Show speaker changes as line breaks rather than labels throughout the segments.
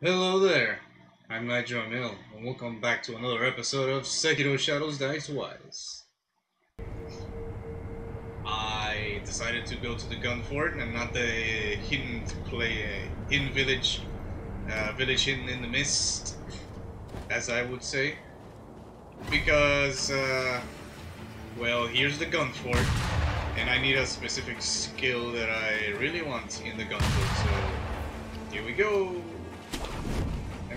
Hello there, I'm Night Joemil, and welcome back to another episode of Sekiro Shadows Die Twice. I decided to go to the gun fort and not the hidden play uh, hidden village, uh, village hidden in the mist, as I would say, because uh, well, here's the gun fort, and I need a specific skill that I really want in the gun fort. So here we go.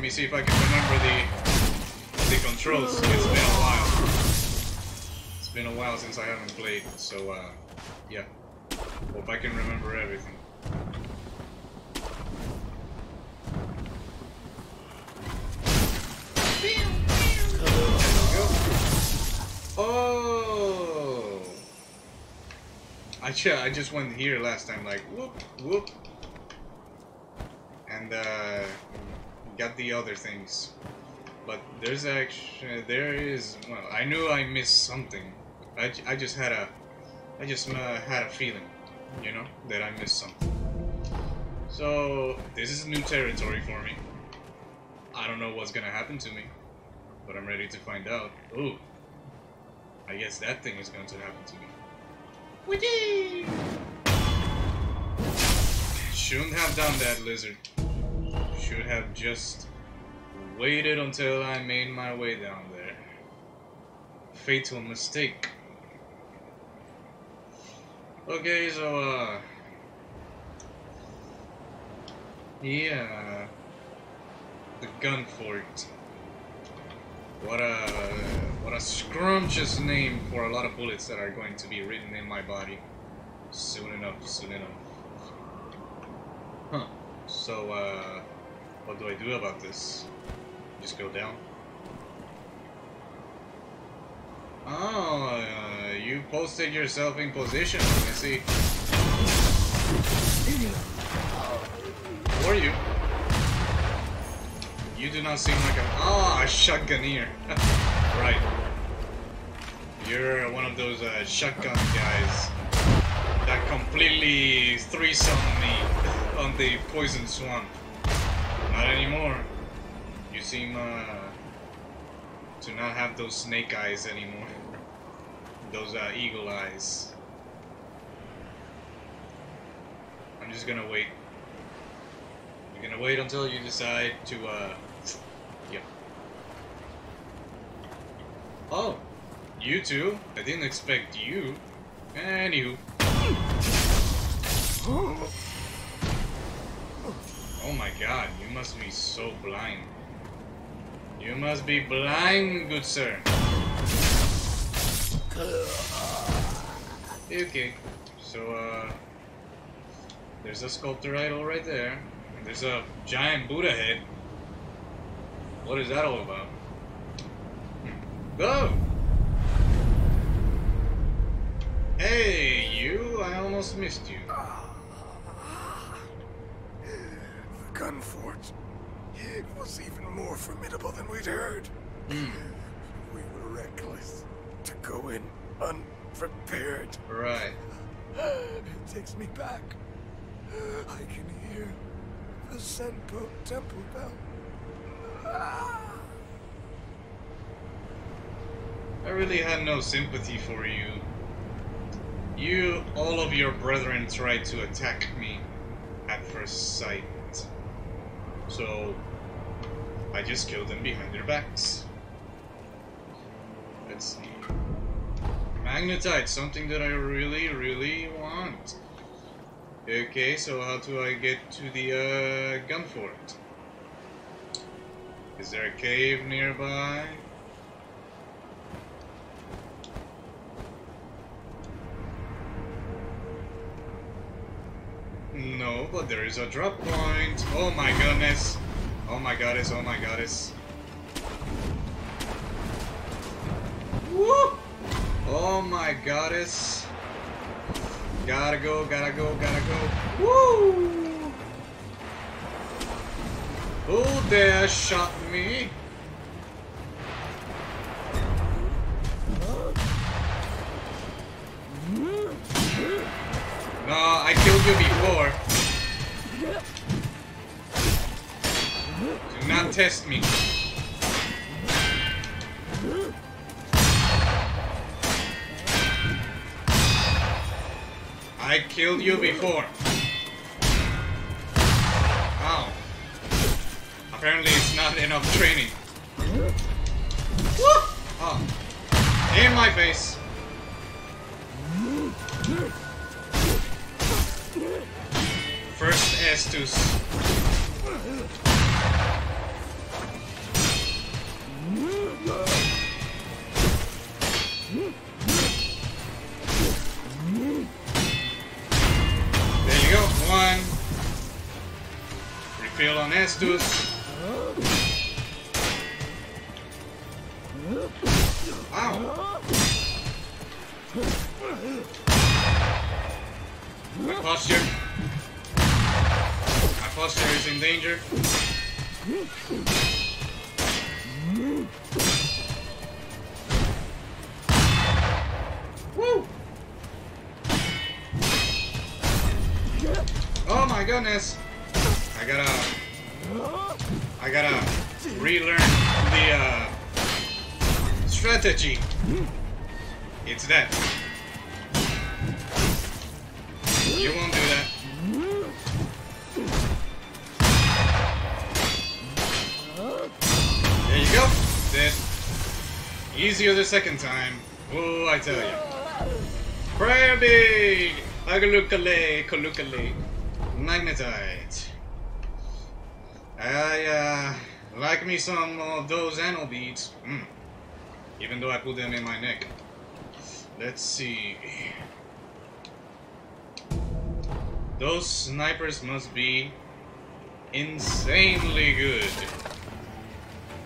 Let me see if I can remember the the controls. It's been a while. It's been a while since I haven't played, so uh, yeah. Hope I can remember everything. Oh! I, I just went here last time, like, whoop, whoop. And, uh, got the other things. But there's actually, there is, well, I knew I missed something. I, I just had a, I just uh, had a feeling, you know, that I missed something. So, this is new territory for me. I don't know what's gonna happen to me, but I'm ready to find out. Ooh. I guess that thing is going to happen to me. Witty! Shouldn't have done that, lizard. Should have just waited until I made my way down there. Fatal mistake. Okay, so, uh... Yeah... The gun fort. What a what a scrumptious name for a lot of bullets that are going to be written in my body. Soon enough, soon enough. Huh. So, uh, what do I do about this? Just go down? Oh, uh, you posted yourself in position. I see. Who are you? You do not seem like a... Oh, a shotgunner. right. You're one of those uh, shotgun guys that completely threesome me on the poison swamp. Not anymore. You seem uh, to not have those snake eyes anymore. those uh, eagle eyes. I'm just gonna wait. I'm gonna wait until you decide to uh, Yep. Oh, you two? I didn't expect you. Anywho. Oh my god, you must be so blind. You must be blind, good sir. Okay, so uh, there's a sculptor idol right there. And there's a giant Buddha head. What is that all about? Go! Hey, you! I almost missed you.
The gun fort. It was even more formidable than we'd heard.
Hmm.
We were reckless to go in unprepared.
Right.
It takes me back. I can hear the Senpo temple bell.
I really had no sympathy for you. You, all of your brethren tried to attack me at first sight. So, I just killed them behind their backs. Let's see. Magnetite, something that I really, really want. Okay, so how do I get to the uh, gun fort? Is there a cave nearby? No, but there is a drop point. Oh my goodness. Oh my goddess, oh my goddess. Woo! Oh my goddess. Gotta go, gotta go, gotta go. Woo! Who dare shot me? No, I killed you before. Test me. I killed you before. Ow. Apparently it's not enough training. Woo! Oh. In my face. First Estus. There you go. One. Refill on Estus. Ow. My posture. My posture is in danger. Oh my goodness! I gotta, I gotta relearn the uh, strategy. It's that. Easier the second time. Oh, I tell you. Big! Agalukale, Kalukale. Magnetite. I, uh, like me some of those anal beads. Mm. Even though I put them in my neck. Let's see. Those snipers must be insanely good.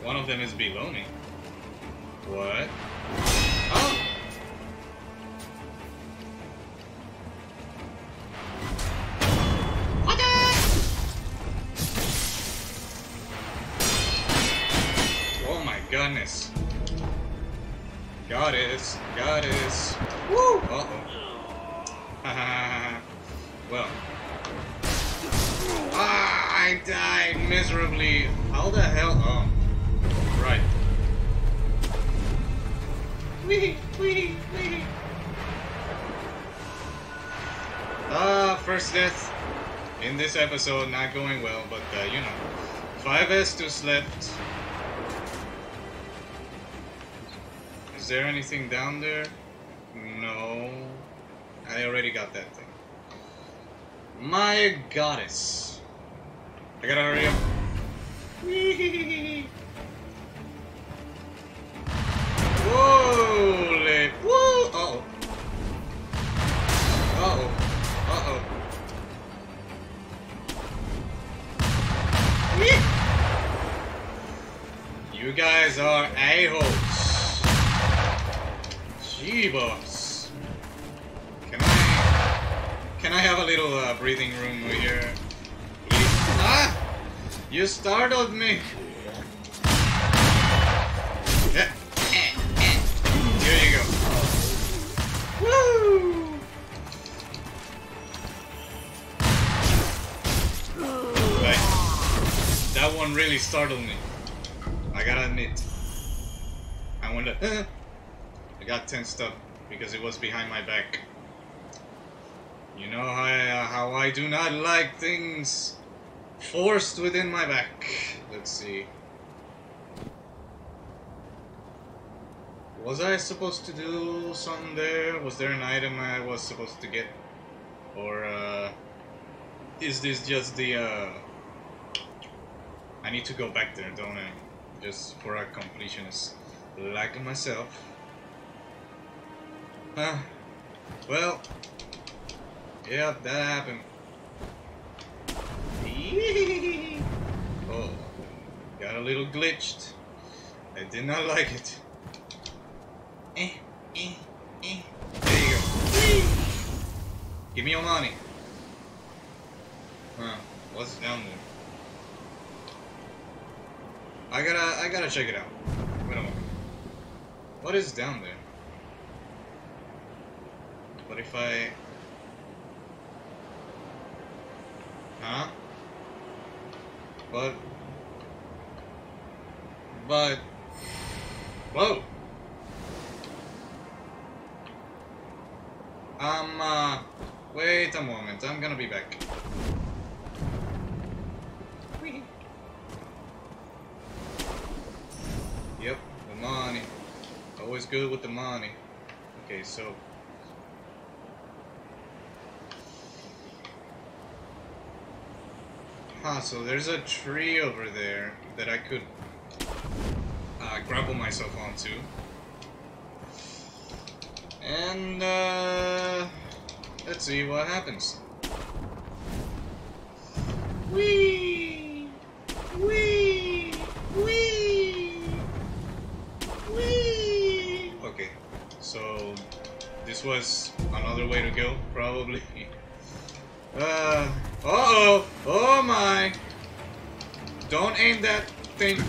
One of them is below me. What? Oh! Oh my goodness. Goddess, goddess. Woo! Uh oh. well. Ah, I died miserably. How the hell? Oh. Right. Wee, wee, wee. Ah, first death in this episode, not going well, but uh, you know. 5S to slept. Is there anything down there? No. I already got that thing. My goddess. I gotta hurry up. Whoa! You guys are a-holes. Jeebus. Can I... Can I have a little uh, breathing room here? Please? Ah! You startled me! Yeah. Here you go. Woo! That one really startled me. I gotta admit. I went to... I got tensed up because it was behind my back. You know how I, uh, how I do not like things forced within my back. Let's see. Was I supposed to do something there? Was there an item I was supposed to get? Or, uh, is this just the, uh, I need to go back there, don't I? Just for a completionist like myself. Huh. Well, yeah, that happened. oh, got a little glitched. I did not like it. Eh, eh, eh. There you go. Give me your money. Huh, what's down there? I gotta, I gotta check it out. Wait a moment. What is down there? What if I... Huh? What? But whoa. Um. Uh, wait a moment. I'm gonna be back. Always good with the money. Okay, so Huh, so there's a tree over there that I could uh, grapple myself onto. And, uh, let's see what happens. Whee! Whee! Whee! Whee! Okay, so this was another way to go, probably. Uh, uh-oh! Oh my! Don't aim that thing.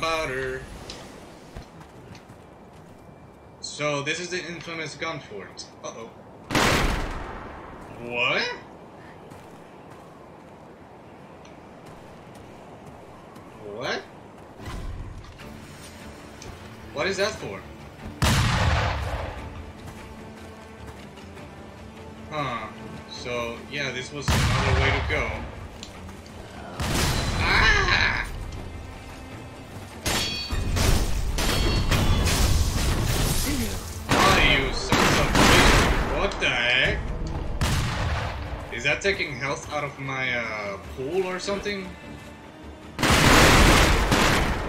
Gunpowder. So this is the infamous gun fort. Uh oh. What? What? What is that for? Huh. So, yeah, this was another way to go. Is that taking health out of my uh, pool or something?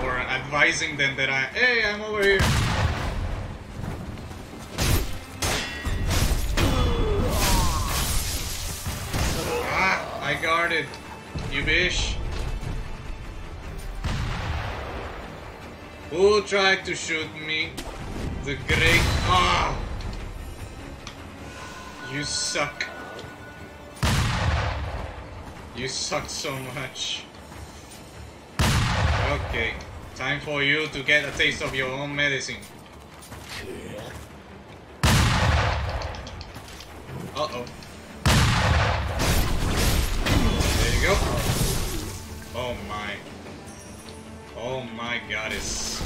Or advising them that I, hey, I'm over here. Ah, I guarded. You bitch. Who tried to shoot me? The great. Ah! You suck. You suck so much. Okay, time for you to get a taste of your own medicine. Uh oh. There you go. Oh my. Oh my goddess.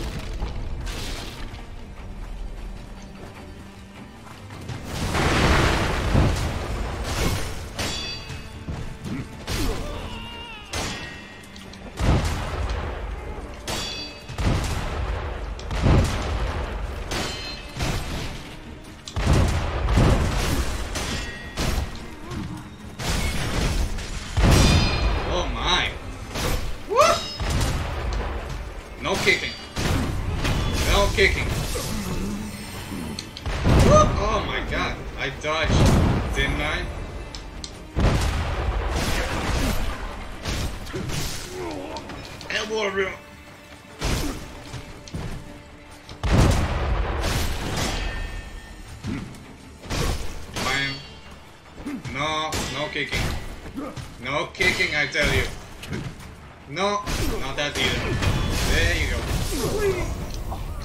No kicking. No kicking. Oh my god. I dodged, didn't I? Elbow. Bam. No, no kicking. No kicking, I tell you. No, not that either. There you go.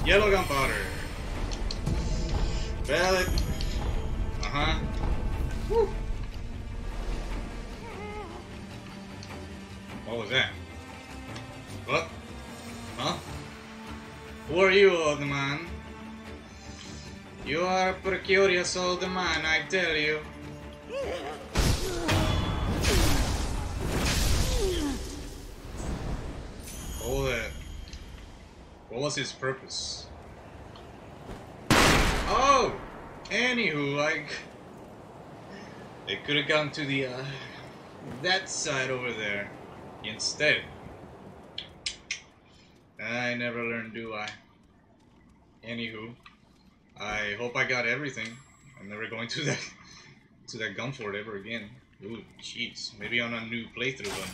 Yellow gunpowder. Valid. Uh-huh. Woo. What was that? What? Huh? Who are you, old man? You are a precarious old man, I tell you. All that. What was his purpose? Oh! Anywho, like. They could have gone to the, uh. That side over there. Instead. I never learned, do I? Anywho. I hope I got everything. I'm never going to that. to that gun fort ever again. Ooh, jeez. Maybe on a new playthrough, but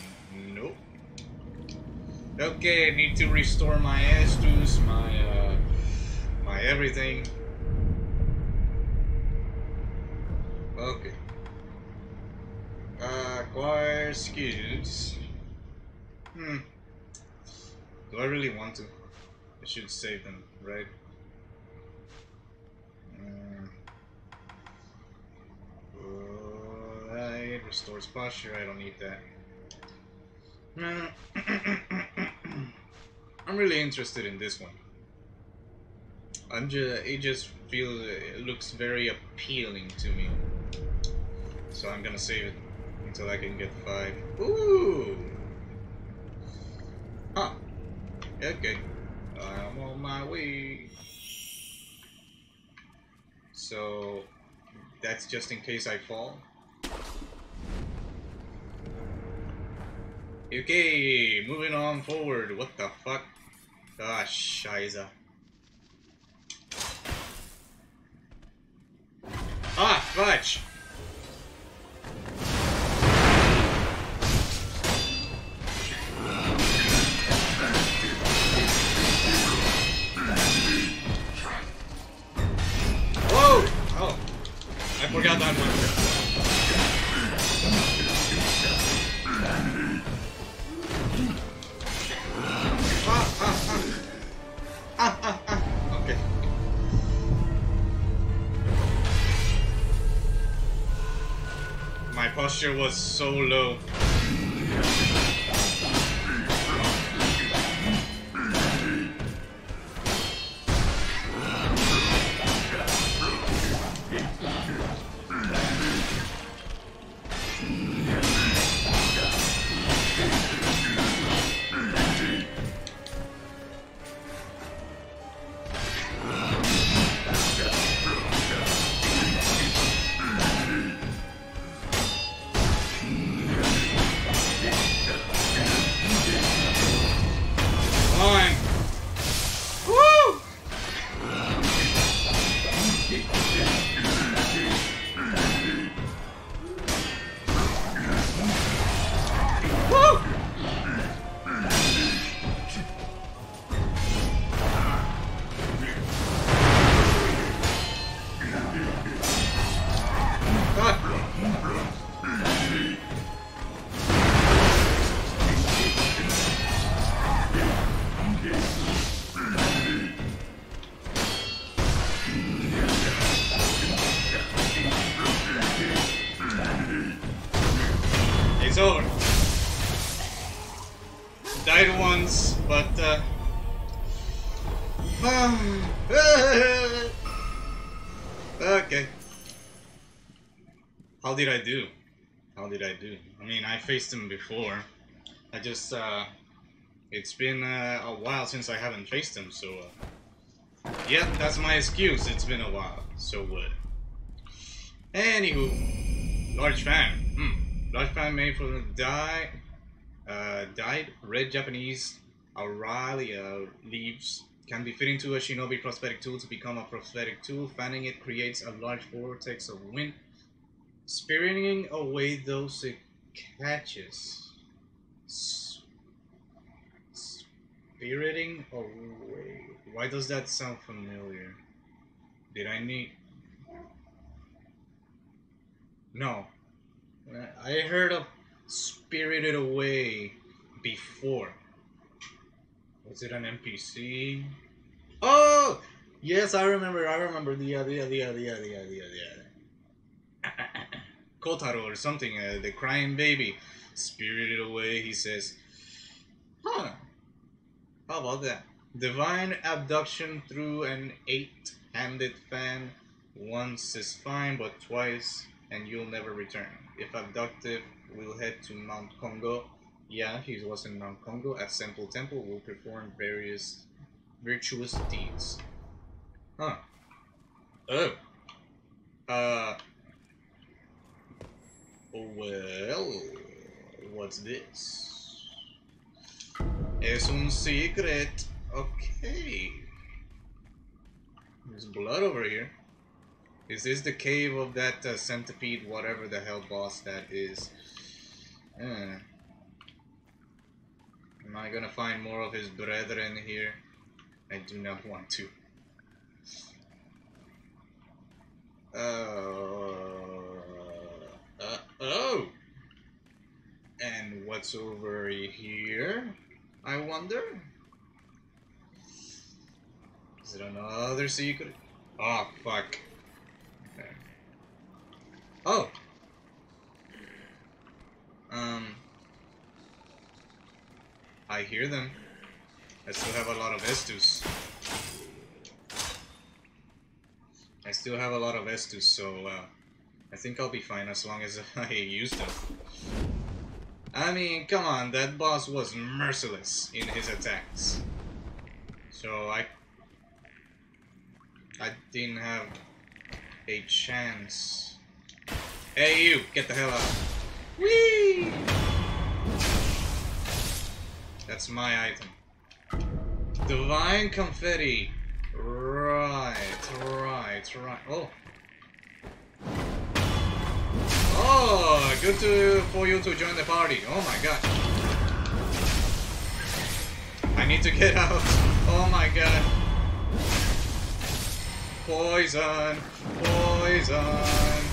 nope. Okay, I need to restore my Estus, my uh, my everything. Okay. Uh, acquire skills. Hmm. Do I really want to? I should save them, right? Mm. Alright, restores posture, I don't need that. I'm really interested in this one. I'm just, it just feels, it looks very appealing to me. So I'm gonna save it until I can get five. Ooh! Huh. Okay. I'm on my way. So, that's just in case I fall. Okay, moving on forward. What the fuck? Ah, scheiße. Ah, fudge! Posture was so low. Did I do? How did I do? I mean, I faced him before. I just uh it's been uh, a while since I haven't faced him, so uh, yeah, that's my excuse. It's been a while. So what? Anywho, large fan. Hmm. Large fan made from the. Uh, dyed red Japanese aralia leaves can be fit into a shinobi prosthetic tool to become a prosthetic tool. Fanning it creates a large vortex of wind, spiriting away those it catches. Spiriting away. Why does that sound familiar? Did I need? No. I heard of Spirited Away before. Was it an NPC? Oh! Yes, I remember. I remember the the the the the the other. Kotaro or something. Uh, the crying baby. Spirited Away. He says, "Huh? How about that? Divine abduction through an eight-handed fan. Once is fine, but twice, and you'll never return. If abducted, we'll head to Mount Kongo. Yeah, he was in Mount Kongo. At Senpo Temple, we'll perform various virtuous deeds. Huh. Oh. Uh. Well, what's this? Es un secret. Okay. There's blood over here. Is this the cave of that uh, centipede, whatever the hell boss that is? Uh, Am I gonna find more of his brethren here? I do not want to. Uh, oh! And what's over here? I wonder? Is it another secret? Oh, fuck. Okay. Oh! Um... I hear them. I still have a lot of Estus. I still have a lot of Estus, so uh, I think I'll be fine as long as I use them. I mean, come on, that boss was merciless in his attacks. So I... I didn't have a chance. Hey you, get the hell out. Whee! That's my item. Divine confetti. Right, right, right. Oh. Oh, good to for you to join the party. Oh my god. I need to get out. Oh my god. Poison. Poison.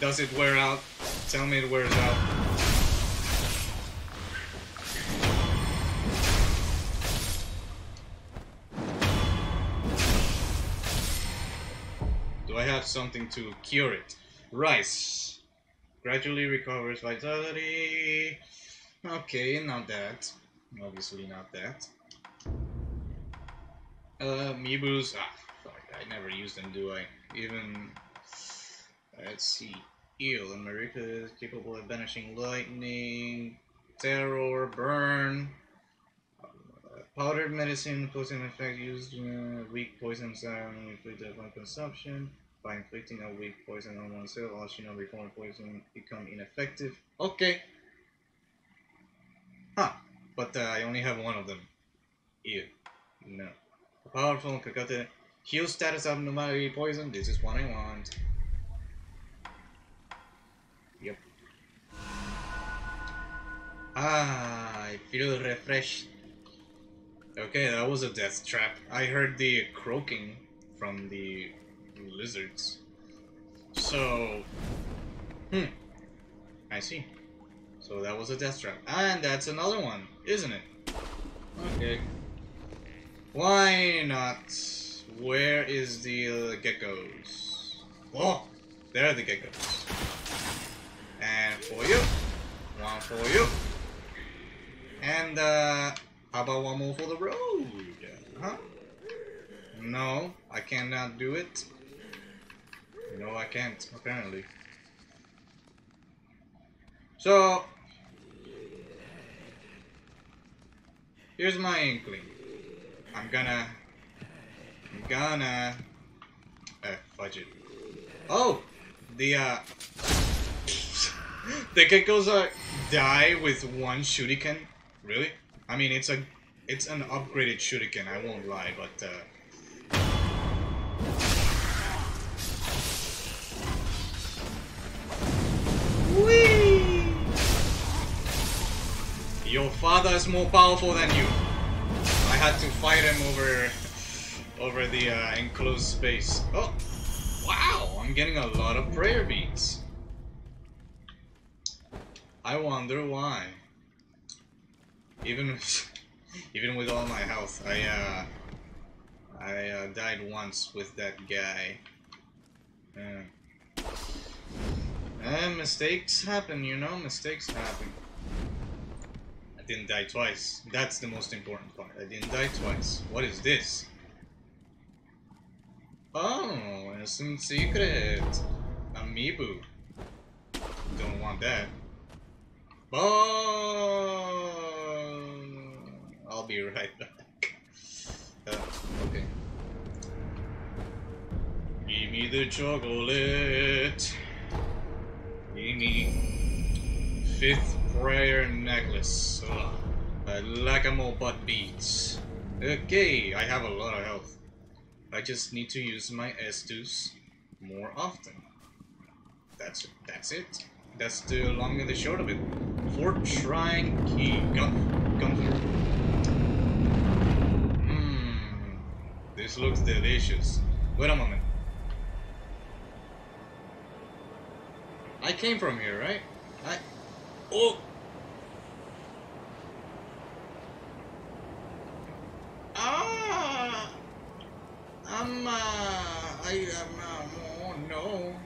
Does it wear out? Tell me it wears out. Have something to cure it. Rice. Gradually recovers vitality. Okay, not that. Obviously not that. Uh, Meebu's. Ah, fuck. I never use them, do I? Even. Let's see. Eel and Marika is capable of banishing lightning, terror, burn. Powdered medicine, poison effect used uh, weak poison sound, inflicted upon consumption. By inflicting a weak poison on oneself, all Shinobi before poison become ineffective. Okay. Huh. But uh, I only have one of them. Ew. No. A powerful Kakate heal status abnormality poison. This is what I want. Yep. Ah, I feel refreshed. Okay, that was a death trap. I heard the croaking from the lizards. So, hmm, I see. So that was a death trap. And that's another one, isn't it? Okay. Why not? Where is the uh, geckos? Oh, there are the geckos. And for you. One for you. And, uh, how about one more for the road? Huh? No, I cannot do it. No, I can't, apparently. So, here's my inkling. I'm gonna, I'm gonna, uh, fudge it. Oh, the, uh, the geckos are die with one shuriken? Really? I mean, it's a, it's an upgraded shuriken, I won't lie, but, uh, Whee! Your father is more powerful than you. I had to fight him over over the uh, enclosed space. Oh, wow! I'm getting a lot of prayer beads. I wonder why. Even even with all my health, I uh, I uh, died once with that guy. Uh, and mistakes happen, you know, mistakes happen. I didn't die twice. That's the most important part. I didn't die twice. What is this? Oh, innocent secret. Amiibo. Don't want that. But I'll be right back. Uh, okay. Give me the chocolate. Amy. Fifth prayer necklace. Ugh. I like more butt beads. Okay, I have a lot of health. I just need to use my Estus more often. That's that's it. That's the long and the short of it. Fort Shrine Key. Gun, Gunford. Mmm. This looks delicious. Wait a moment. I came from here, right? I. Oh! Ah! I'm, uh. I am, oh no.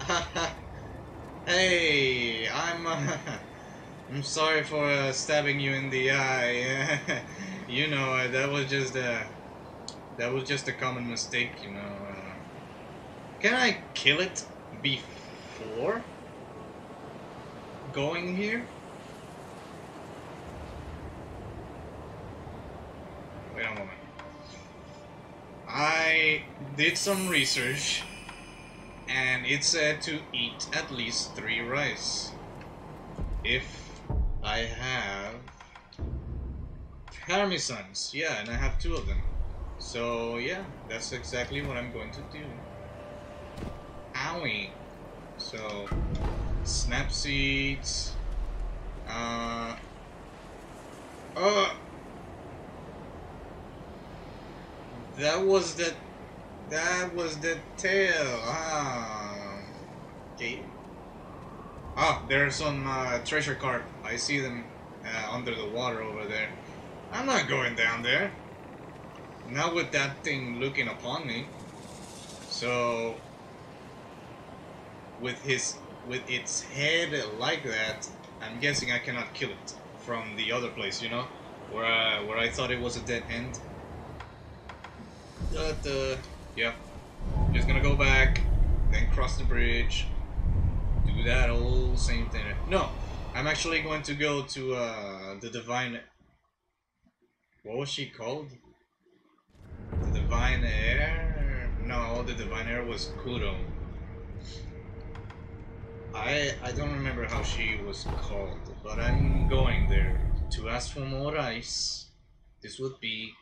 hey, I'm, uh, I'm sorry for uh, stabbing you in the eye. you know, that was just, uh, that was just a common mistake, you know. Can I kill it before going here? Wait a moment. I did some research and it said to eat at least three rice. If I have parmesans, yeah, and I have two of them. So yeah, that's exactly what I'm going to do. Owie. So, snap seeds. Uh. Oh! That was the. That was the tail. Ah. Okay. Ah, there's some uh, treasure carp. I see them uh, under the water over there. I'm not going down there. Not with that thing looking upon me. So, with his with its head like that, I'm guessing I cannot kill it from the other place, you know, where I, where I thought it was a dead end. But uh, yeah, just gonna go back, then cross the bridge, do that whole same thing. No, I'm actually going to go to uh, the divine. What was she called? The divine heir? No, the divine heir was Kuro. I I don't remember how she was called, but I'm going there to ask for more rice. This would be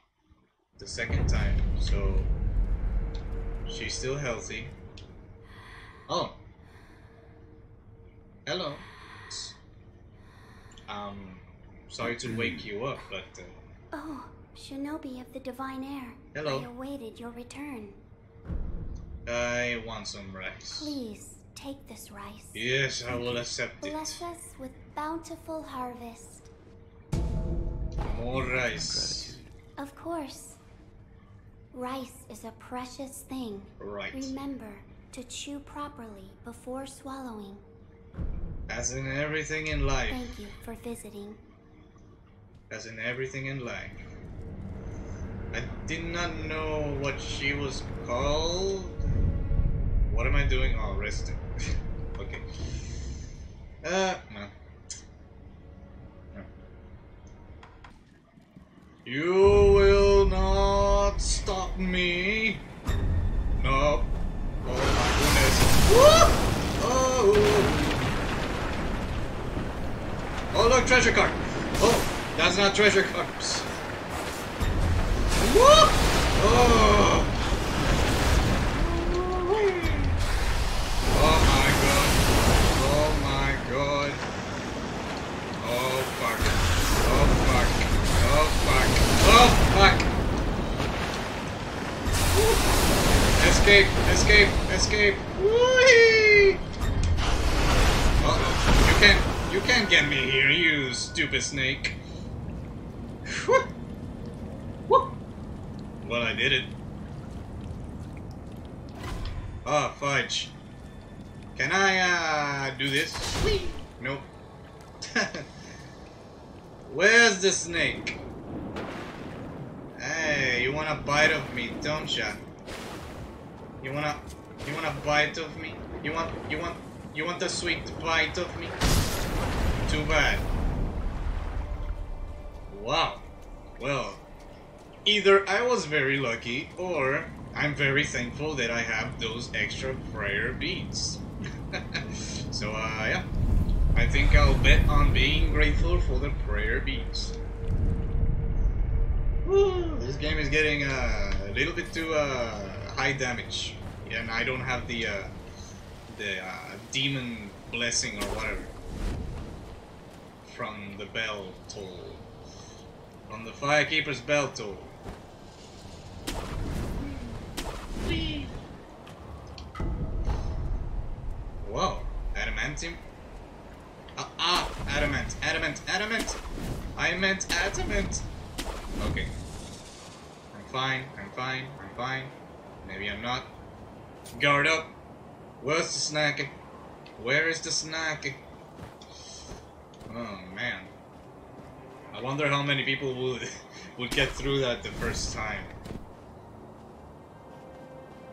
the second time, so she's still healthy. Oh, hello. Um, sorry to wake you up, but uh,
Oh, Shinobi of the Divine Heir.
Hello.
I awaited your return.
I want some rice.
Please, take this rice.
Yes, I will accept it.
Bless us with bountiful harvest.
More rice.
Of course. Rice is a precious thing.
Right.
Remember to chew properly before swallowing.
As in everything in life.
Thank you for visiting.
as in everything in life. I did not know what she was called. What am I doing? Oh, resting. Okay. Uh, no. No. You will not stop me. No. Oh my goodness. Woo! Oh. Oh look, treasure carp. Oh, that's not treasure carps. Woo! Oh my god. Oh my god. Oh fuck. Oh fuck. Oh fuck. Oh fuck. Escape, escape, escape. Woo! Uh-oh. You can't you can't get me here, you stupid snake. Well, I did it. Oh, fudge. Can I, uh, do this? Whee! Nope. Where's the snake? Hey, you want a bite of me, don't ya? You wanna, you want a bite of me? You want, you want, you want a sweet bite of me? Too bad. Wow. Well, either I was very lucky or I'm very thankful that I have those extra prayer beads. so, uh, yeah. I think I'll bet on being grateful for the prayer beads. This game is getting uh, a little bit too uh, high damage. And I don't have the uh, the uh, demon blessing or whatever from the bell toll. From the firekeeper's bell toll. Whoa, adamantium? Ah, ah, adamant, adamant, adamant! I meant adamant! Okay. I'm fine, I'm fine, I'm fine. Maybe I'm not. Guard up! Where's the snack? Where is the snack? Oh man. I wonder how many people would would get through that the first time.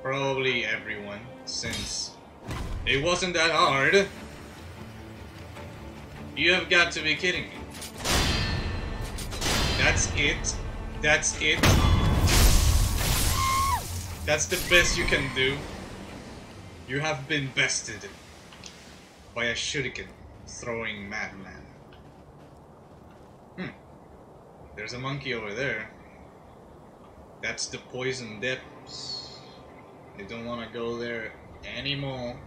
Probably everyone, since it wasn't that hard. You have got to be kidding me. That's it. That's it. That's the best you can do. You have been bested by a shuriken throwing madman. Hmm. There's a monkey over there. That's the poison depths. I don't want to go there anymore.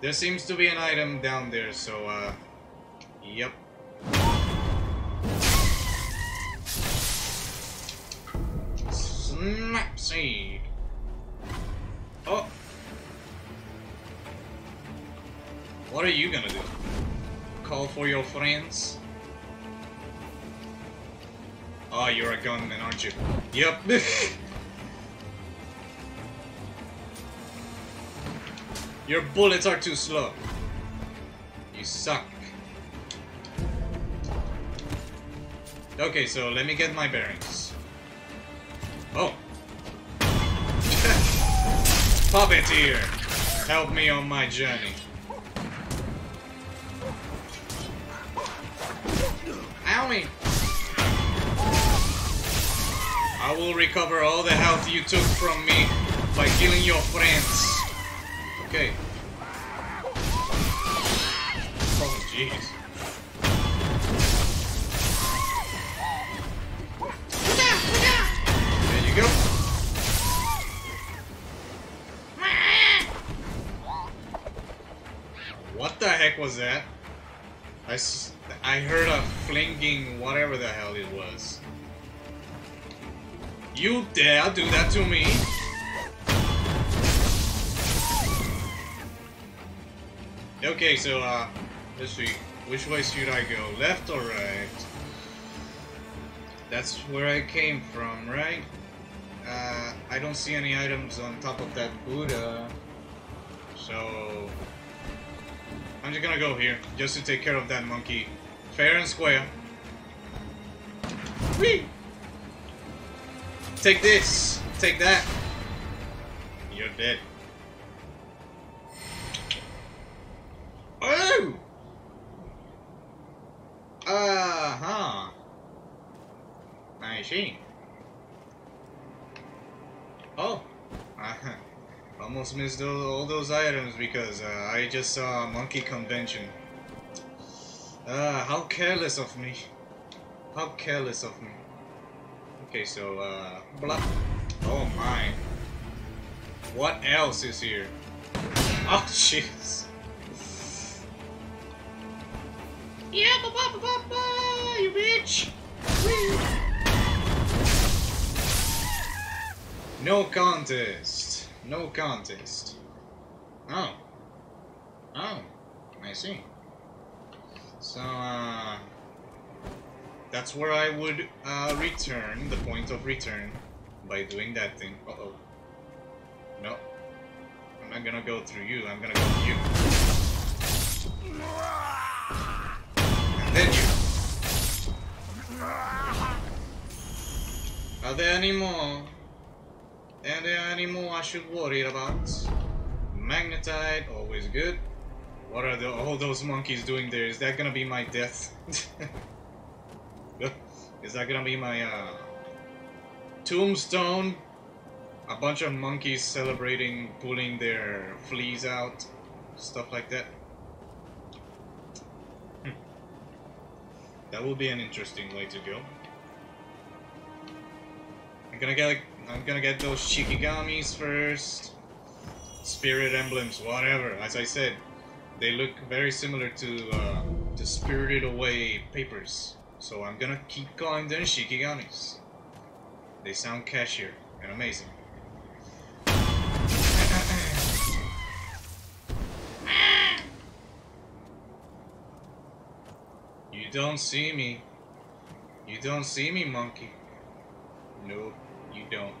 There seems to be an item down there, so, uh, yep. Snap seed. Oh. What are you gonna do? Call for your friends? Oh, you're a gunman, aren't you? Yep. Your bullets are too slow. You suck. Okay, so let me get my bearings. Oh. Puppeteer! Help me on my journey. Owie! I will recover all the health you took from me by killing your friends. Okay. Oh, jeez. Heck was that? I, I heard a flinging whatever the hell it was. You dare do that to me? Okay, so, uh, let's see. Which way should I go? Left or right? That's where I came from, right? Uh, I don't see any items on top of that Buddha. So... I'm just gonna go here, just to take care of that monkey. Fair and square. Whee! Take this! Take that! You're dead. Oh! Uh-huh. I see. Missed those, all those items because uh, I just saw a monkey convention. Uh, how careless of me. How careless of me. Okay, so, uh, blah. Oh my. What else is here? Oh, jeez. Yeah, ba ba ba ba ba, you bitch! No contest. No contest. Oh. Oh. I see. So, uh... That's where I would uh, return, the point of return, by doing that thing. Uh-oh. No. I'm not gonna go through you, I'm gonna go through you. And then you. Are there any more? Are there any more I should worry about? Magnetite, always good. What are the, all those monkeys doing there? Is that gonna be my death? Is that gonna be my uh, tombstone? A bunch of monkeys celebrating, pulling their fleas out, stuff like that. Hmm. That will be an interesting way to go. I'm gonna get I'm gonna get those shikigamis first. spirit emblems, whatever. As I said, they look very similar to uh, the Spirited Away papers. So I'm gonna keep calling them Shikigamis. They sound cashier and amazing. You don't see me. You don't see me, monkey. Nope, you don't.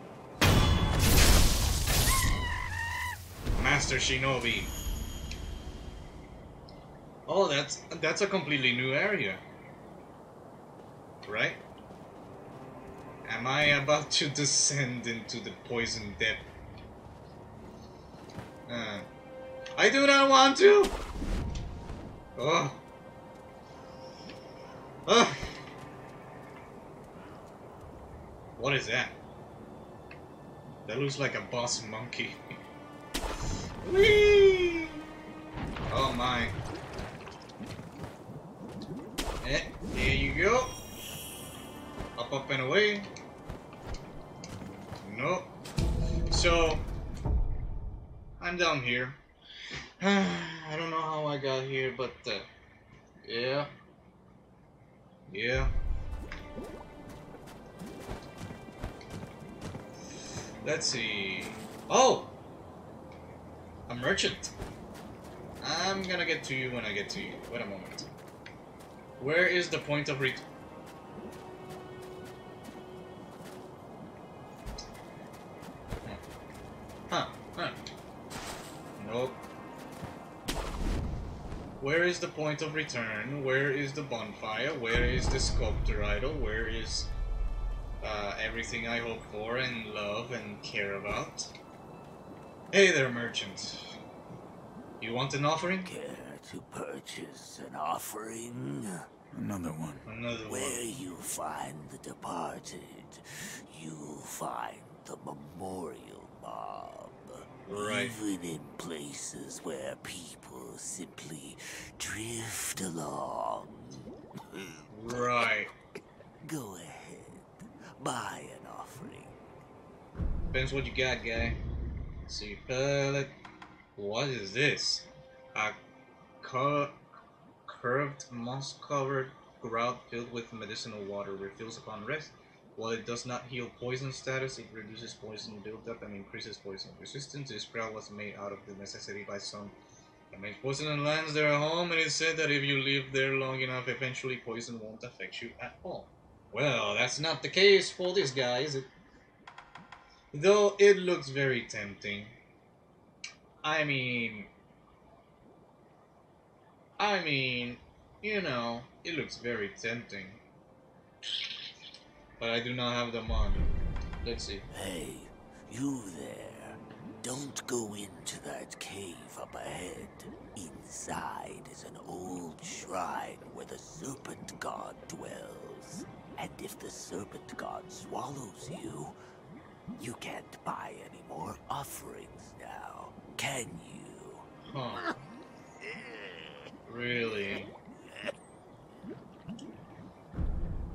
Master Shinobi. Oh, that's that's a completely new area. Right? Am I about to descend into the poison depth? Uh, I do not want to! Oh. Oh. What is that? That looks like a boss monkey. Whee! Oh my. Eh, here you go. Up, up, and away. Nope. So, I'm down here. I don't know how I got here, but uh, yeah. Yeah. Let's see. Oh! A merchant. I'm gonna get to you when I get to you. Wait a moment. Where is the point of ret- Huh. Huh. Nope. Where is the point of return? Where is the bonfire? Where is the sculptor idol? Where is uh, everything I hope for and love and care about? Hey there, merchant. You want an offering?
Care to purchase an offering?
Another one.
Another one.
Where you find the departed, you find the memorial mob.
Right.
Even in places where people simply drift along.
Right.
Go ahead, buy an offering.
Depends what you got, guy. See, pellet. What is this? A cur curved, moss-covered grout filled with medicinal water refills upon rest. While it does not heal poison status, it reduces poison buildup and increases poison resistance. This grout was made out of the necessity by some that makes poison and lands their home, and it is said that if you live there long enough, eventually poison won't affect you at all. Well, that's not the case for this guy, is it? Though it looks very tempting. I mean... I mean, you know, it looks very tempting. But I do not have the money. Let's see.
Hey, you there. Don't go into that cave up ahead. Inside is an old shrine where the serpent god dwells. And if the serpent god swallows you, you can't buy any more offerings now, can you?
Huh. Really?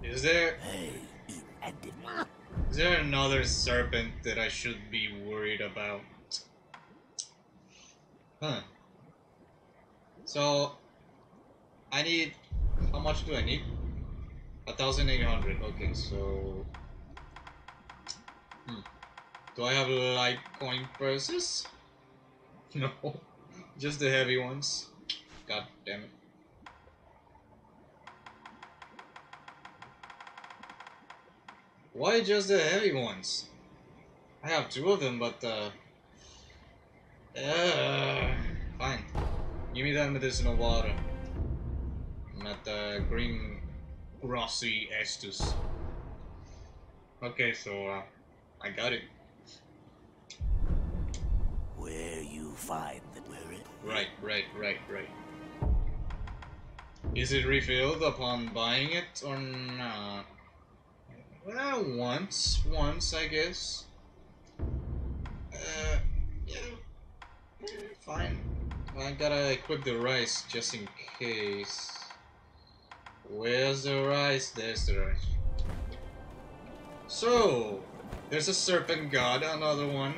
Is there
Hey, in and if
is there another serpent that I should be worried about? Huh. So I need how much do I need? A thousand eight hundred. Okay, so hmm. do I have light coin purses? No, just the heavy ones. God damn it. Why just the heavy ones? I have two of them, but uh, uh fine. Give me that medicinal water. Not the green grassy Estus. Okay, so uh, I got it.
where you find the where it
Right, right, right, right. Is it refilled upon buying it or not? Well, once, once, I guess. Uh, yeah, fine. I gotta equip the rice just in case. Where's the rice? There's the rice. So, there's a serpent god, another one.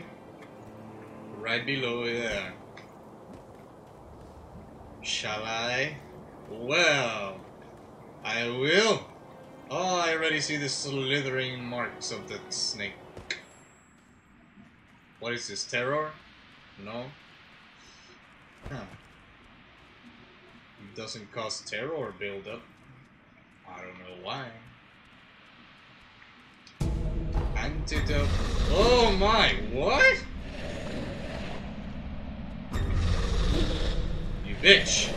right below there. Shall I? Well, I will. Oh, I already see the slithering marks of that snake. What is this, terror? No? Huh. It doesn't cause terror buildup. I don't know why. Antidote. Oh my, what? You bitch.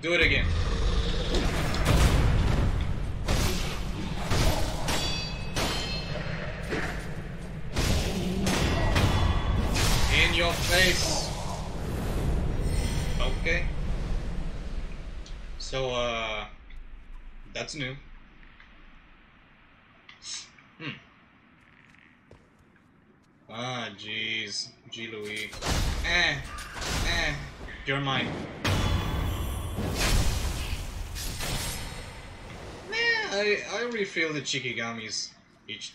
Do it again. That's new. Hmm. Ah, jeez. G. Louis. Eh. Eh. You're mine. Nah, I, I refill the Shikigamis each,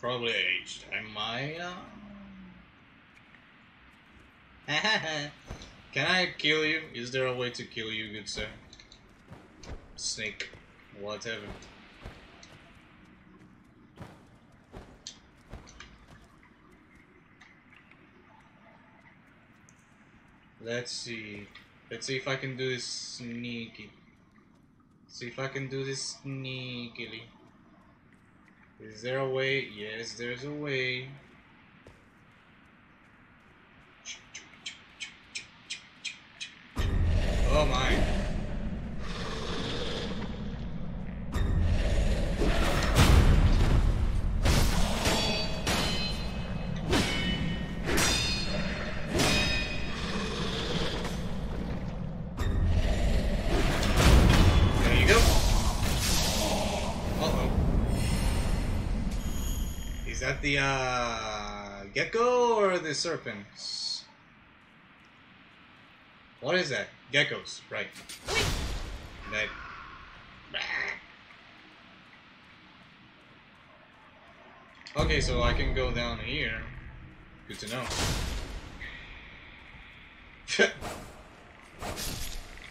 probably each time I, uh... Can I kill you? Is there a way to kill you, good sir? Snake. Whatever. Let's see. Let's see if I can do this sneaky. See if I can do this sneakily. Is there a way? Yes, there's a way. Oh my. Uh, gecko or the serpents? What is that? Geckos, right. That... Okay, so I can go down here. Good to know.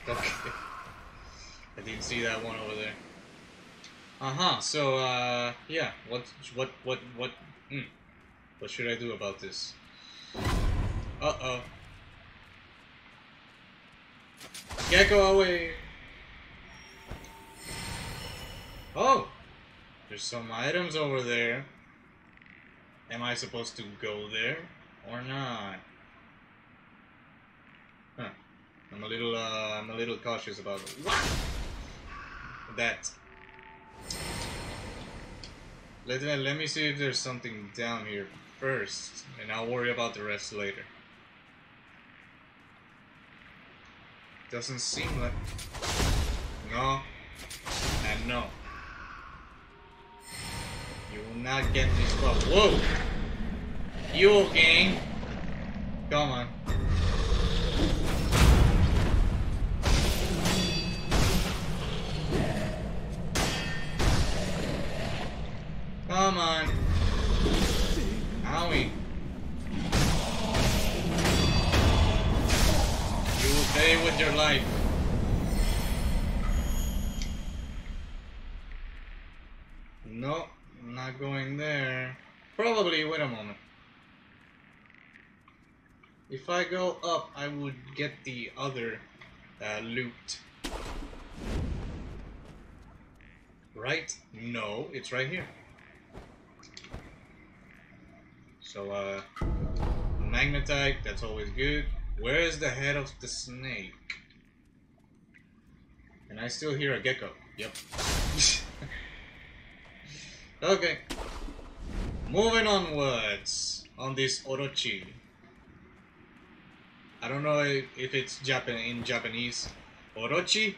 okay. I didn't see that one over there. Uh-huh, so, uh, yeah, what, what, what, what, hmm. What should I do about this? Uh-oh. Gecko away! Oh! There's some items over there. Am I supposed to go there? Or not? Huh. I'm a little, uh, I'm a little cautious about that. Let, me- let me see if there's something down here first, and I'll worry about the rest later. Doesn't seem like... No. And no. You will not get this spot. Whoa! You gang! Come on. Come on. Owie. You will pay with your life. No, not going there. Probably, wait a moment. If I go up, I would get the other uh, loot. Right? No, it's right here. So, uh, magnetite, that's always good. Where is the head of the snake? And I still hear a gecko. Yep. okay. Moving onwards on this Orochi. I don't know if, if it's Japan in Japanese. Orochi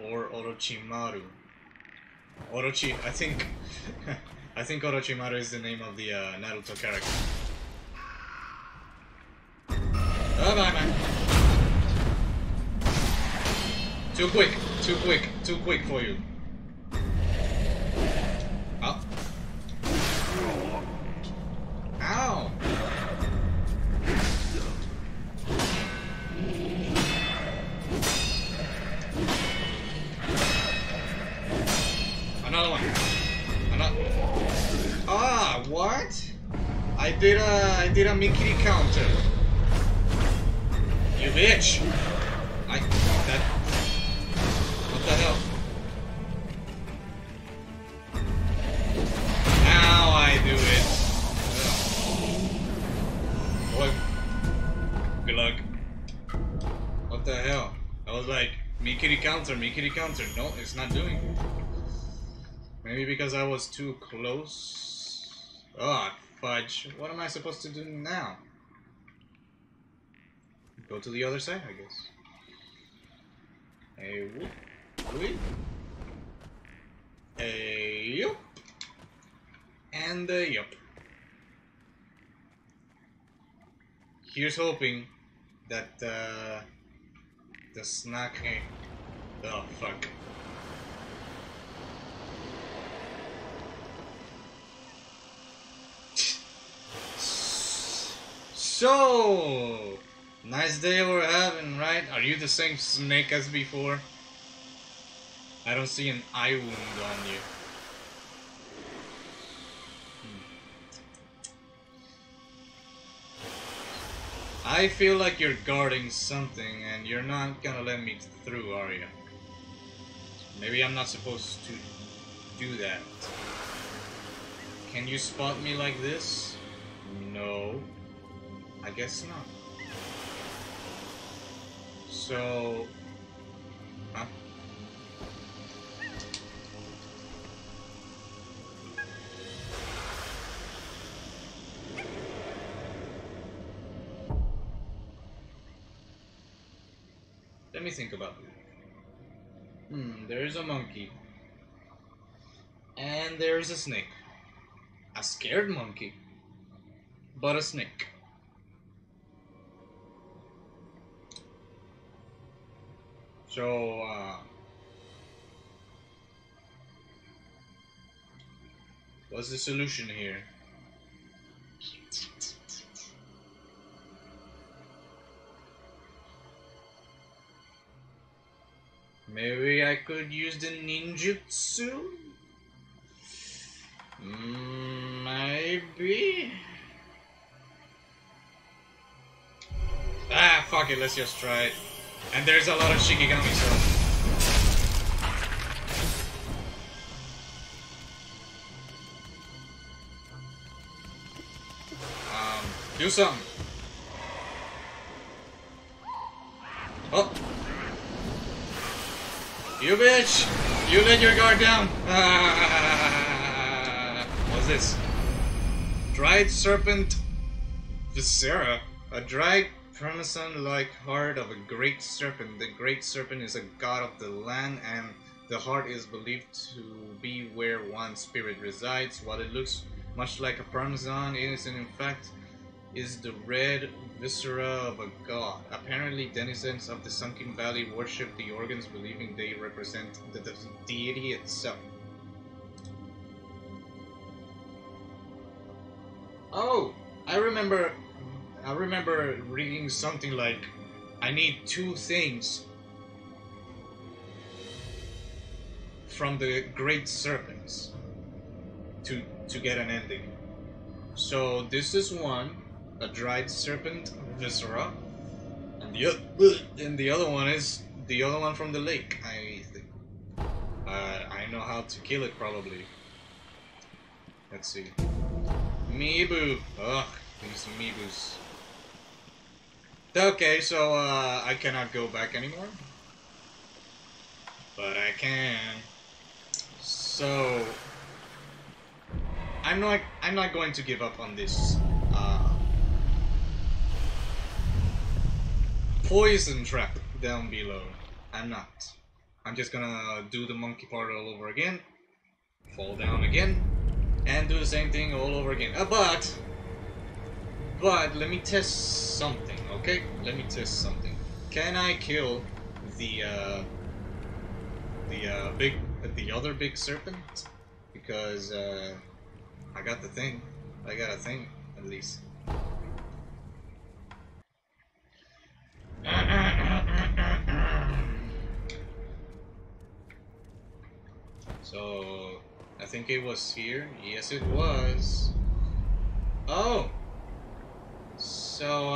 or Orochimaru. Orochi, I think I think Orochimaru is the name of the uh, Naruto character. Oh bye man. Too quick, too quick, too quick for you. I did a I did a Mikiri counter. You bitch! I that. What the hell? Now I do it. Boy. Good luck. What the hell? I was like, kitty counter, kitty counter. No, it's not doing. Maybe because I was too close. Oh, fudge. What am I supposed to do now? Go to the other side, I guess. A whoop. A yup. And a yup. Here's hoping that uh, the snack. Oh fuck. So, nice day we're having, right? Are you the same snake as before? I don't see an eye wound on you. Hmm. I feel like you're guarding something and you're not gonna let me through, are you? Maybe I'm not supposed to do that. Can you spot me like this? No. I guess not. So... Huh? Let me think about it. Hmm, there's a monkey. And there's a snake. A scared monkey. But a snake. So, uh, what's the solution here? Maybe I could use the ninjutsu? Mm, Maybe. Ah, fuck it, let's just try it. And there's a lot of Shikigami, so... Um, do something. Oh! You bitch! You let your guard down! What's this? Dried Serpent Viscera. A dried Parmesan-like heart of a great serpent. The great serpent is a god of the land, and the heart is believed to be where one spirit resides. While it looks much like a parmesan, it is in fact is the red viscera of a god. Apparently, denizens of the Sunken Valley worship the organs, believing they represent the, the deity itself. Oh, I remember I remember reading something like, I need two things from the great serpents to to get an ending. So this is one, a dried serpent viscera, and the and the other one is the other one from the lake. I think. Uh, I know how to kill it probably. Let's see. Mibu. Ugh, these Mibus. Okay, so uh, I cannot go back anymore. But I can. So I'm not I'm not going to give up on this uh, poison trap down below. I'm not. I'm just gonna do the monkey part all over again, fall down again, and do the same thing all over again. Uh, but but let me test something, okay? Let me test something. Can I kill the uh, the uh, big the other big serpent? Because uh, I got the thing. I got a thing at least. So I think it was here. Yes, it was. Oh! So.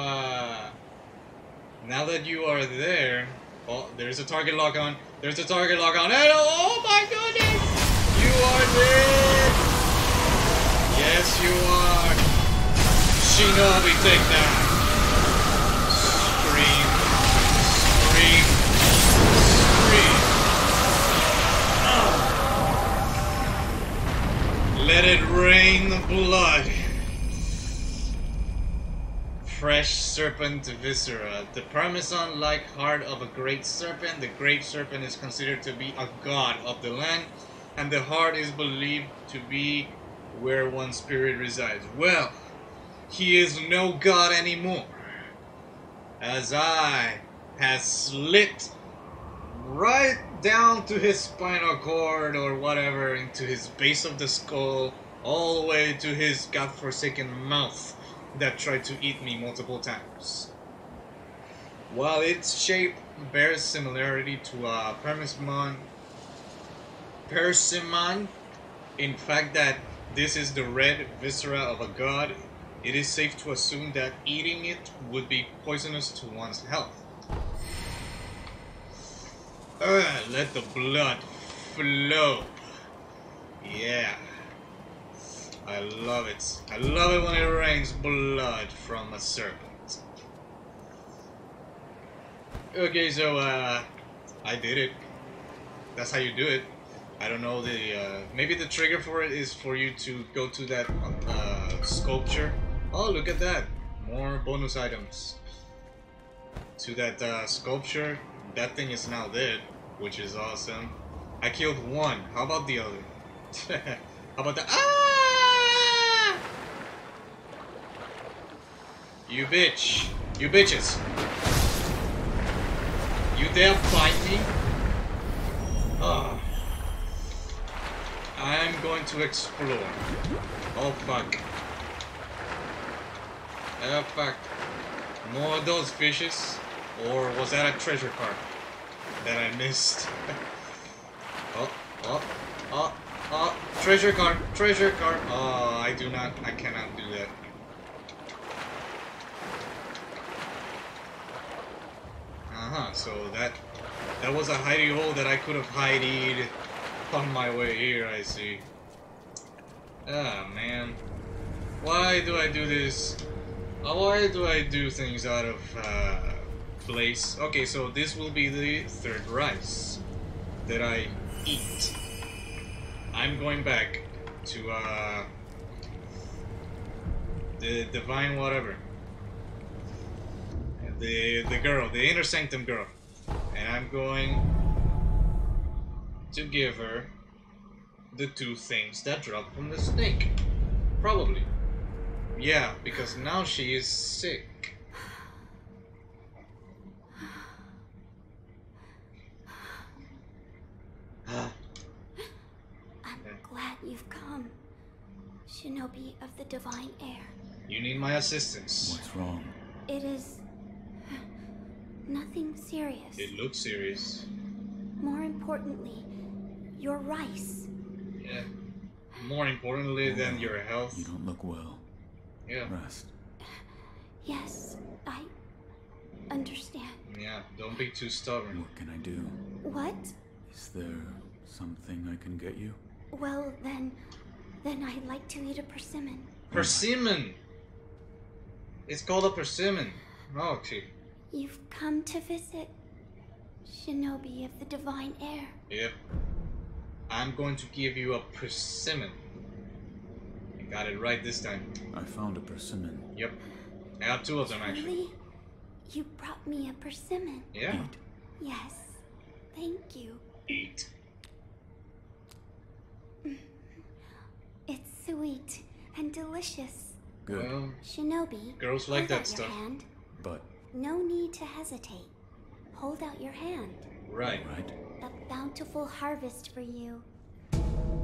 Now that you are there... Oh, there's a target lock on. There's a target lock on. And oh my goodness! You are there! Yes, you are! Shinobi, take that! Scream. Scream. Scream. Let it rain the blood. Fresh serpent viscera. The parmesan-like heart of a great serpent. The great serpent is considered to be a god of the land, and the heart is believed to be where one spirit resides. Well, he is no god anymore, as I has slit right down to his spinal cord or whatever, into his base of the skull, all the way to his godforsaken mouth that tried to eat me multiple times. While its shape bears similarity to a persimmon, persimmon, in fact that this is the red viscera of a god, it is safe to assume that eating it would be poisonous to one's health. Let the blood flow. Yeah. I love it. I love it when it rains blood from a serpent. Okay, so, uh, I did it. That's how you do it. I don't know the, uh, maybe the trigger for it is for you to go to that, uh, sculpture. Oh, look at that. More bonus items. To that, uh, sculpture. That thing is now dead, which is awesome. I killed one. How about the other? How about the- Ah! You bitch. You bitches. You dare bite me? Ah. I'm going to explore. Oh fuck. Oh fuck. More of those fishes? Or was that a treasure carp that I missed? oh, oh, oh, oh, treasure carp, treasure carp. Oh, I do not, I cannot do that. Uh-huh, so that, that was a hidey hole that I could have hided on my way here, I see. Ah, man. Why do I do this? Uh, Why do I do things out of uh, place? Okay, so this will be the third rice that I eat. I'm going back to uh, the divine whatever. The the girl, the inner sanctum girl, and I'm going to give her the two things that dropped from the snake. Probably. Yeah, because now she is sick.
I'm glad you've come. Shinobi of the Divine Heir.
You need my assistance.
What's wrong?
It is nothing serious.
It looks serious.
More importantly, your rice.
Yeah. More importantly than your health.
You don't look well.
Yeah.
Rest.
Yes, I understand.
Yeah. Don't be too stubborn.
What can I do?
What?
Is there something I can get you?
Well, then, then I'd like to eat a persimmon.
Persimmon! It's called a persimmon. Oh, okay.
You've come to visit Shinobi of the Divine Heir.
Yep. I'm going to give you a persimmon. I got it right this time.
I found a persimmon.
Yep. I got two of them actually.
Really? You brought me a persimmon.
Yeah.
Eat.
Yes. Thank you.
Eat. Mm-hmm.
It's sweet and delicious.
Good.
Well,
Shinobi,
Girls like
hold
that stuff.
Hand.
but,
No need to hesitate. Hold out your hand.
right.
right?
A bountiful harvest for you.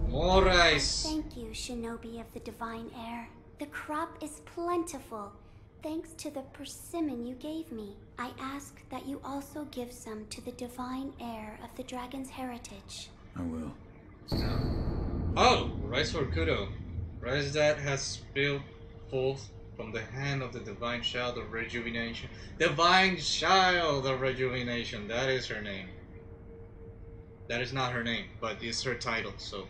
More rice.
Thank you, Shinobi of the Divine Heir. The crop is plentiful, thanks to the persimmon you gave me. I ask that you also give some to the Divine Heir of the Dragon's Heritage.
I will.
Oh, rice for Kuro. Rice that has spilled forth from the hand of the divine child of rejuvenation. Divine child of rejuvenation. That is her name. That is not her name, but it's her title. So,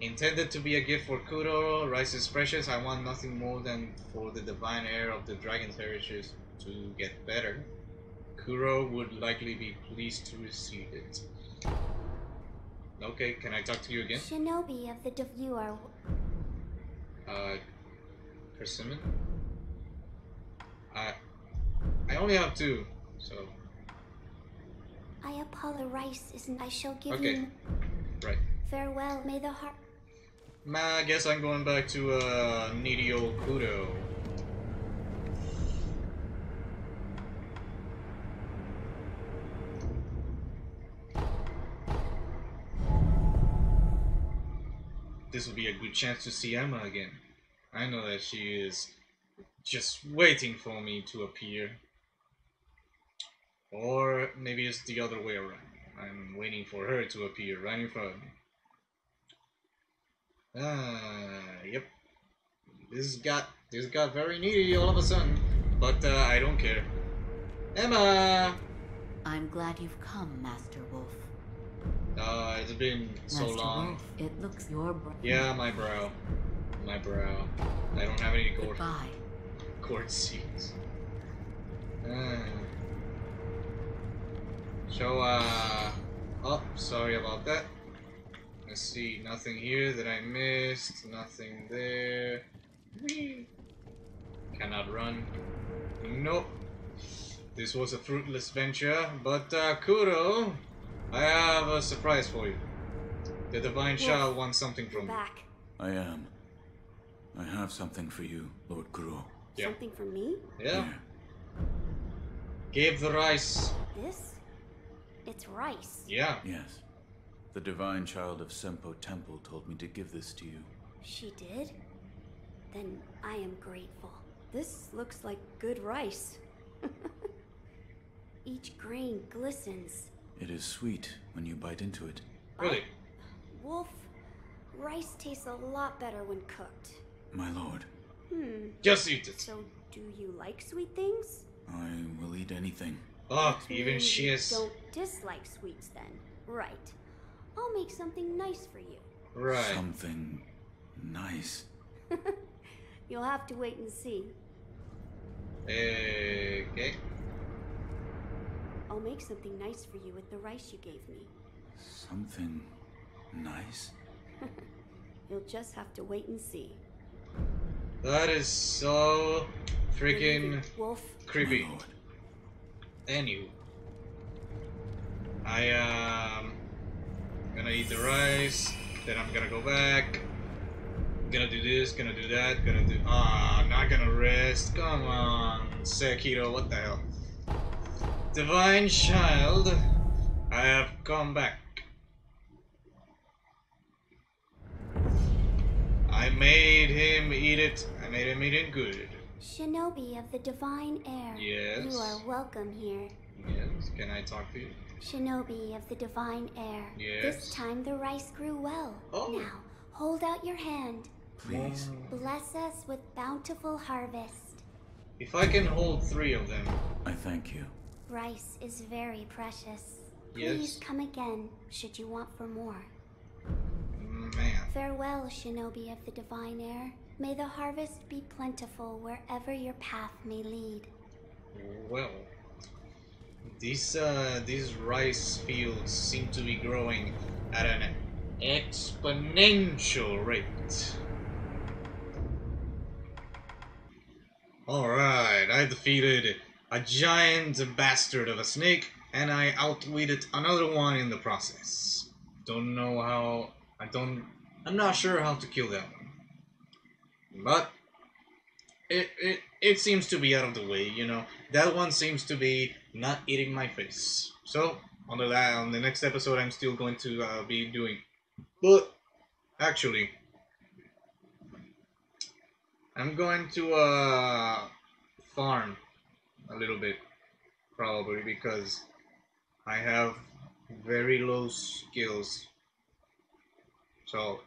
intended to be a gift for Kuro, Rice is precious. I want nothing more than for the divine heir of the dragon's heritage to get better. Kuro would likely be pleased to receive it. Okay, can I talk to you again?
Shinobi of the you are
Uh, persimmon? I, I only have two, so,
I apologize, isn't I shall give
Okay.
you
right.
farewell. May the heart
Ma, I guess I'm going back to, uh, needy old Kuro. This will be a good chance to see Emma again. I know that she is just waiting for me to appear. Or maybe it's the other way around. I'm waiting for her to appear right in front of me. Ah, yep. This got this got very needy all of a sudden, but uh, I don't care. Emma.
I'm glad you've come, Master Wolf.
Uh, it's been so
Master
long.
Wolf, it looks your br-
Yeah, my brow, my brow. I don't have any gold.
Goodbye.
gourd seeds. Ah. So, uh, oh, sorry about that. Let's see, nothing here that I missed, nothing there. Whee! Cannot run. Nope. This was a fruitless venture, but uh, Kuro, I have a surprise for you. The Divine
Yes.
Child wants something
you're
from you.
I am. I have something for you, Lord Kuro.
Yeah.
Something for me?
Yeah.
Here.
Gave the rice.
This? It's rice.
Yeah.
Yes. The divine child of Senpo Temple told me to give this to you.
She did? Then I am grateful. This looks like good rice. Each grain glistens.
It is sweet when you bite into it.
Really?
Wolf, rice tastes a lot better when cooked.
My lord,
Hmm.
Just eat it.
So, do you like sweet things?
I will eat anything.
Oh, even she is.
Don't dislike sweets then. Right. I'll make something nice for you.
Right.
Something nice.
You'll have to wait and see.
Okay.
I'll make something nice for you with the rice you gave me.
Something nice?
You'll just have to wait and see.
That is so freaking
Wolf.
creepy.
My lord.
Anywho. I um gonna eat the rice, then I'm gonna go back. Gonna do this, gonna do that, gonna do ah, I'm not gonna rest. Come on, Sekiro, what the hell? Divine child, I have come back. I made him eat it. I made him eat it good.
Shinobi of the Divine Heir.
Yes.
You are welcome here.
Yes. Can I talk to you?
Shinobi of the Divine Heir.
Yes.
This time the rice grew well.
Oh.
Now, hold out your hand.
Please.
Bless us with bountiful harvest.
If I can hold three of them,
I thank you.
Rice is very precious.
Yes.
Please come again, should you want for more.
Man.
Farewell, Shinobi of the Divine Heir. May the harvest be plentiful wherever your path may lead.
Well, these uh, these rice fields seem to be growing at an exponential rate. Alright, I defeated a giant bastard of a snake, and I outwitted another one in the process. Don't know how. I don't. I'm not sure how to kill that one. But it, it it seems to be out of the way, you know. That one seems to be not eating my face. So on the on the next episode, I'm still going to uh, be doing. But actually, I'm going to uh, farm a little bit, probably because I have very low skills. So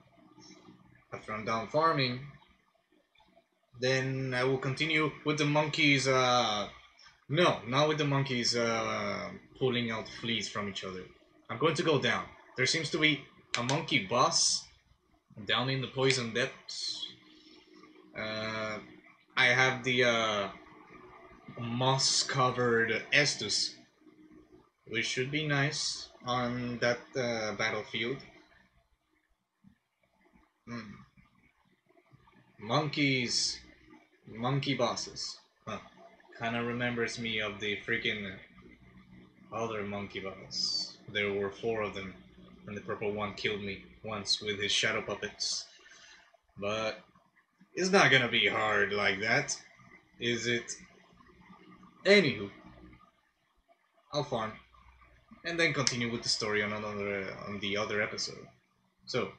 after I'm done farming, then I will continue with the monkeys. Uh, no, not with the monkeys uh, pulling out fleas from each other. I'm going to go down. There seems to be a monkey boss down in the poison depths. Uh, I have the uh, moss-covered Estus, which should be nice on that uh, battlefield. Hmm. Monkeys, monkey bosses. Huh. Kind of remembers me of the freaking other monkey boss. There were four of them, and the purple one killed me once with his shadow puppets. But it's not gonna be hard like that, is it? Anywho, I'll farm, and then continue with the story on another on the other episode. So,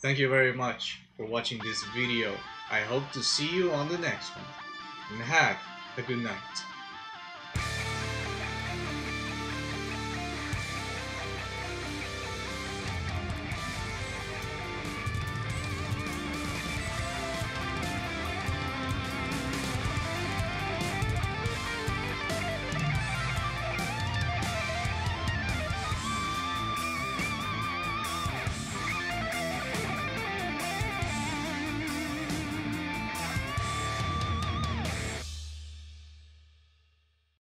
thank you very much for watching this video. I hope to see you on the next one, and have a good night.